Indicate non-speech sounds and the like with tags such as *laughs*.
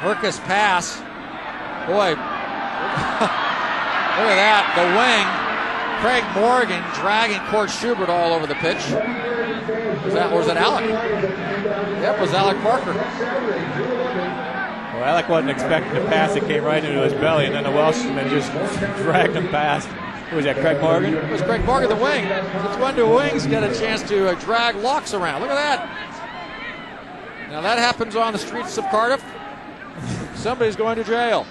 Hercus pass. Boy, *laughs* look at that. The wing. Craig Morgan dragging Kort Schubert all over the pitch. Was that, was that Alec? Yep, was Alec Parker. Well, Alec wasn't expecting the pass. It came right into his belly, and then the Welshman just *laughs* dragged him past. Who was that, Craig Morgan? It was Craig Morgan, the wing. It's one to wings got a chance to uh, drag locks around. Look at that. Now that happens on the streets of Cardiff. Somebody's going to jail.